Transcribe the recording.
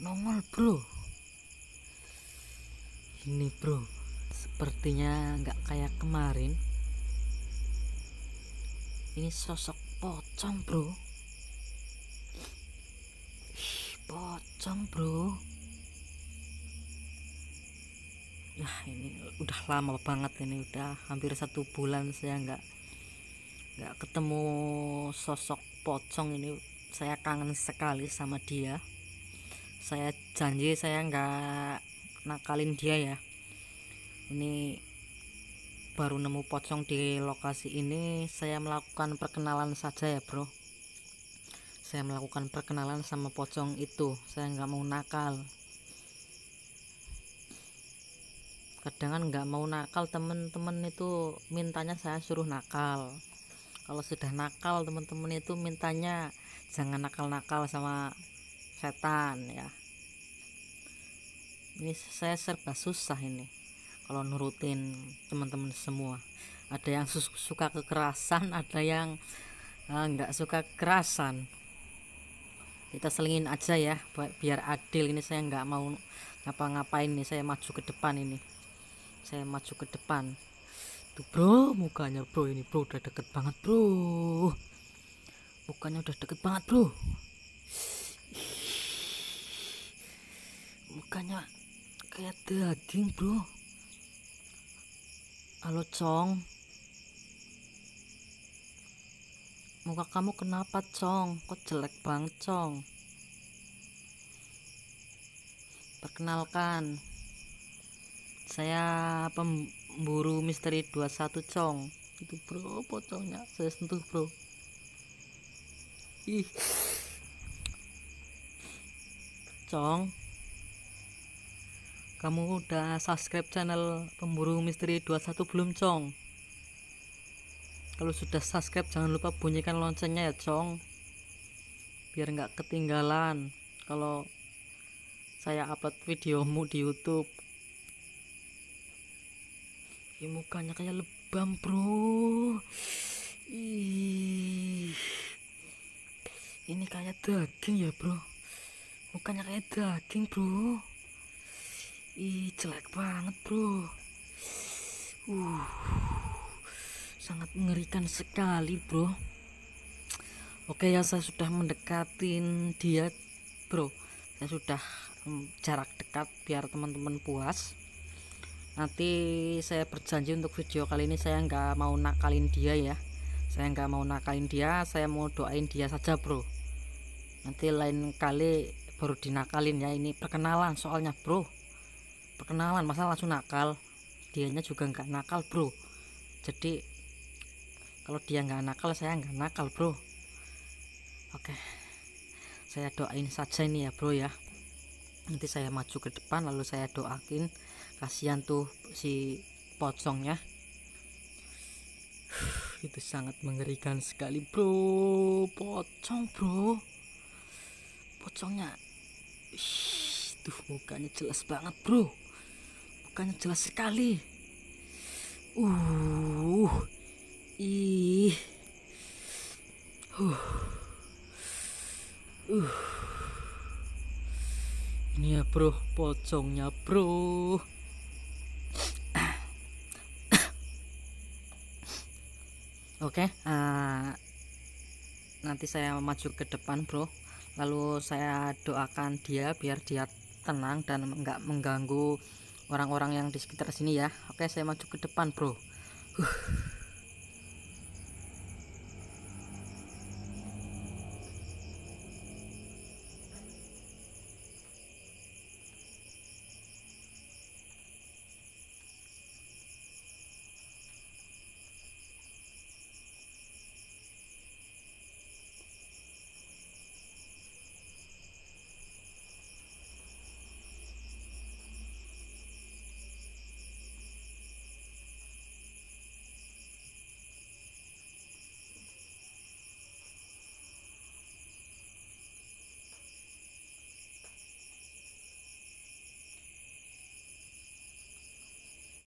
nongol bro. Ini bro. Sepertinya nggak kayak kemarin. Ini sosok pocong bro. Ih, pocong bro. Ya ini udah lama banget ini. Udah hampir satu bulan saya nggak nggak ketemu sosok pocong ini. Saya kangen sekali sama dia saya janji saya nggak nakalin dia ya. Ini baru nemu pocong di lokasi ini saya melakukan perkenalan saja ya bro. Saya melakukan perkenalan sama pocong itu. Saya nggak mau nakal. Kadang kan nggak mau nakal temen-temen itu mintanya saya suruh nakal. Kalau sudah nakal teman-teman itu mintanya jangan nakal-nakal sama setan ya. Ini saya serba susah ini kalau nurutin teman-teman semua. Ada yang su- suka kekerasan ada yang eh, nggak suka kekerasan. Kita selingin aja ya bi- biar adil. Ini saya nggak mau ngapa-ngapain nih saya maju ke depan ini. Saya maju ke depan. Tuh bro mukanya bro ini bro udah deket banget bro. Mukanya udah deket banget bro mukanya kayak daging bro. Halo cong muka kamu kenapa cong kok jelek banget cong perkenalkan saya pemburu misteri 21 cong itu bro pocongnya. Saya sentuh bro. Ih. Cong kamu udah subscribe channel pemburu misteri 21 belum cong? Kalau sudah subscribe jangan lupa bunyikan loncengnya ya cong. Biar nggak ketinggalan kalau saya upload videomu di YouTube. Ih, mukanya kayak lebam bro. Ini kayak daging ya bro. Mukanya kayak daging bro Ih, jelek banget bro. Uh sangat mengerikan sekali bro. Oke ya saya sudah mendekatin dia bro. Saya sudah jarak dekat biar teman-teman puas. Nanti saya berjanji untuk video kali ini saya nggak mau nakalin dia ya. Saya nggak mau nakalin dia saya mau doain dia saja bro. Nanti lain kali baru dinakalin ya. Ini perkenalan soalnya bro perkenalan masa langsung nakal. Dianya juga nggak nakal bro. Jadi kalau dia nggak nakal saya nggak nakal bro. Oke. Saya doain saja ini ya bro ya. Nanti saya maju ke depan lalu saya doakin. Kasihan tuh si pocongnya. Itu sangat mengerikan sekali bro. Pocong bro. Pocongnya. Ih, tuh mukanya jelas banget bro mukanya jelas sekali. Uh ih. Uh uh. Ini ya bro. Pocongnya bro. Oke eh, nanti saya maju ke depan bro. Lalu saya doakan dia biar dia tenang dan nggak mengganggu orang-orang yang di sekitar sini ya oke saya maju ke depan bro huh.